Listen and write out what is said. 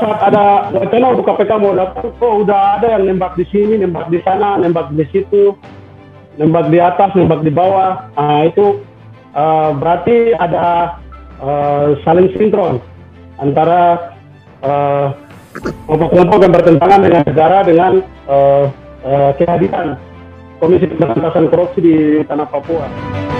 saat ada wacana untuk KPK mau datang, kok udah ada yang nembak di sini, nembak di sana, nembak di situ, nembak di atas, nembak di bawah. Nah, itu uh, berarti ada uh, saling sinkron antara uh, kelompok-kelompok yang bertentangan dengan negara dengan uh, uh, kehadiran Komisi Pemberantasan Korupsi di tanah Papua.